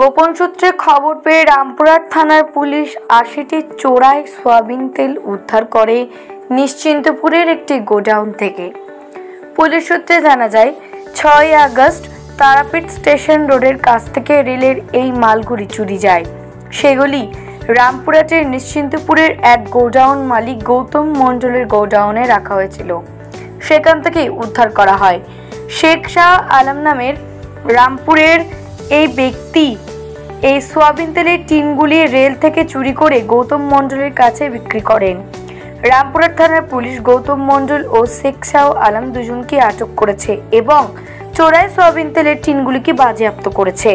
গোপন সূত্রে খবর পেয়ে রামপুরহাট থানার পুলিশ আশিটি চোরাই সয়াবিন তেল উদ্ধার করে নিশ্চিন্তপুরের একটি গোডাউন থেকে। পুলিশ সূত্রে জানা যায় ছয় আগস্ট তারাপীঠ স্টেশন রোডের কাছ থেকে রেলের এই মালগুলি চুরি যায়। সেগুলি রামপুরহাটের নিশ্চিন্তপুরের এক গোডাউন মালিক গৌতম মণ্ডলের গোডাউনে রাখা হয়েছিল। সেখান থেকে উদ্ধার করা হয়। শেখ শাহ আলম নামের রামপুরের এই ব্যক্তি এই সোয়াবিন তেলের টিনগুলি রেল থেকে চুরি করে গৌতম মণ্ডলের কাছে বিক্রি করেন। রামপুরহাট থানার পুলিশ গৌতম মণ্ডল ও শেখ শাহ আলম দুজনকে আটক করেছে এবং চোরাই সোয়াবিন তেলের টিনগুলিকে বাজেয়াপ্ত করেছে।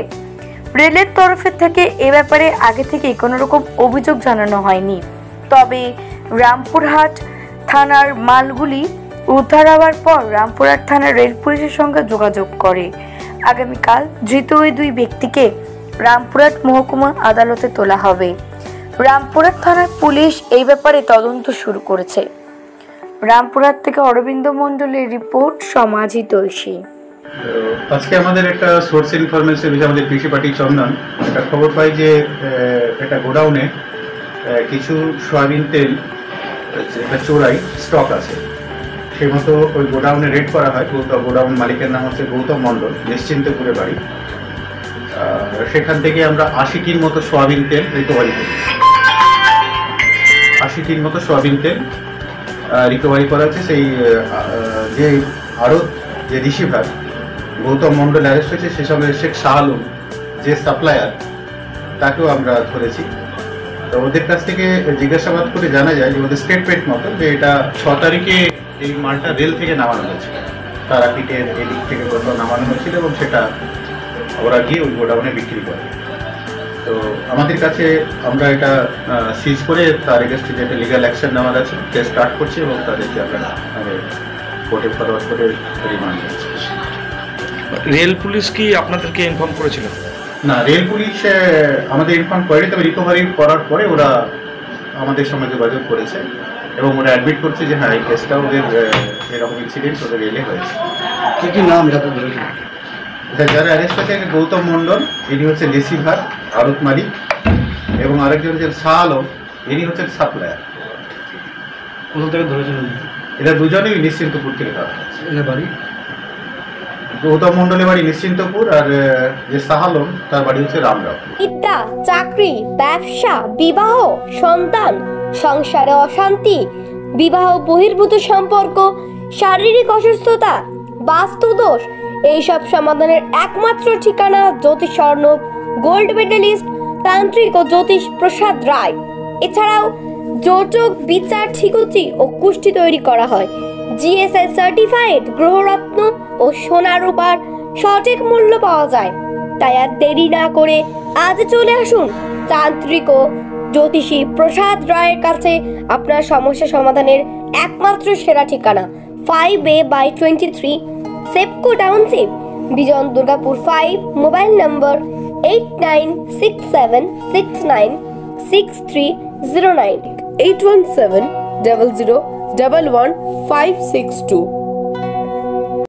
রেলের তরফের থেকে এ ব্যাপারে আগে থেকে কোনো রকম অভিযোগ জানানো হয়নি। তবে রামপুরহাট থানার মালগুলি উদ্ধার হওয়ার পর রামপুরহাট থানার রেল পুলিশের সঙ্গে যোগাযোগ করে। আগামীকাল ধৃত ওই দুই ব্যক্তিকে রামপুরহাট মহকুমা আদালতে তোলা হবে। রামপুরহাট থানার পুলিশ এই ব্যাপারে তদন্ত শুরু করেছে। রামপুরহাট থেকে অরবিন্দ মণ্ডলের রিপোর্ট, সমাজই তৈশী আজকে আমাদের একটা সোর্স ইনফরমেশন বিষয়ে আমাদের কৃষি পার্টি চন্দন। একটা খবর পাই যে একটা গোডাউনে কিছু সয়াবিন তেল, একটা চোরাই স্টক আছে। সেই মতো ওই গোডাউনে রেড করা হয় গোডাউন মালিকের নাম হচ্ছে গৌতম মণ্ডল, নিশ্চিন্তপুরে বাড়ি। সেখান থেকে আমরা আশিটির মতো সয়াবিন তেল রিকভারি করি আশিটির মতো সয়াবিন তেল রিকভারি করা হচ্ছে সেই যে আরও যে রিসিভার গৌতম মণ্ডল অ্যারেস্ট হয়েছে, সে সঙ্গে শেখ শাহ আলম যে সাপ্লায়ার তাকেও আমরা ধরেছি। তো ওদের কাছ থেকে জিজ্ঞাসাবাদ করে জানা যায় যে ওদের স্টেটমেন্ট মতো যে এটা ছ তারিখে এই মালটা রেল থেকে নামানো হয়েছিল। তারাপীঠের এদিক থেকে কোথাও নামানো হয়েছিল এবং সেটা ওরা গিয়ে ওই গোডাউনে বিক্রি করে। তো আমাদের কাছে আমরা এটা সিজ করে তার এগেস্টে যেটা লিগাল অ্যাকশন নেওয়ার আছে সে স্টার্ট করছি এবং তাদেরকে আমরা কোর্টে ফরওয়ার্ড করে রিমান্ড করছি। রেল পুলিশ কি আপনাদেরকে ইনফর্ম করেছিল? না রেল পুলিশ আমাদের ইনফর্ম করেনি তবে রিকভারি করার পরে ওরা আমাদের সঙ্গে যোগাযোগ করেছে এবং ওরা অ্যাডমিট করছে যে হ্যাঁ এই কেসটা ওদের এরকম ইনসিডেন্ট ওদের রেলে হয়েছে। কি কি নাম যাতে ধরেছিল যারা অ্যারেস্ট হয়েছে গৌতম মণ্ডল ইনি হচ্ছে লেসিভার আরত মালিক এবং আরেকজন হচ্ছেন শাহ আলম ইনি হচ্ছেন সাপ্লায়ার। কোথা থেকে ধরেছিলেন এরা দুজনেই নিশ্চিন্তপুর থেকে ধরা হয়েছে। বাড়ি? গৌতম মণ্ডলের বাড়ি নিশ্চিন্তপুর আর যে শাহ আলম তার বাড়ি হচ্ছে বিদ্যা চাকরি ব্যবসা বিবাহ সন্তান সংসারে অশান্তি বিবাহ বহির্ভূত সম্পর্ক শারীরিক অসুস্থতা বাস্তুদোষ এইসব সমাধানের একমাত্র ঠিকানা জ্যোতিষ স্বর্ণব গোল্ড মেডেলিস্ট, তান্ত্রিক ও জ্যোতিষ প্রসাদ রায়। এছাড়াও যোজক, বিচার, ঠিকুচি ও কুষ্টি তৈরি করা হয়। জিএসআই সার্টিফাইড গ্রহরত্ন ও সোনা রূপার সঠিক মূল্য পাওয়া যায়। তাই আর দেরি না করে আজ চলে আসুন তান্ত্রিক ও জ্যোতিষী প্রসাদ রায়ের কাছে আপনার সমস্যা সমাধানের একমাত্র সেরা ঠিকানা five A by twenty three सेपको डाउन से bison Durgapur five mobile number eight nine six seven six nine six three zero nine eight one seven double zero double one five six two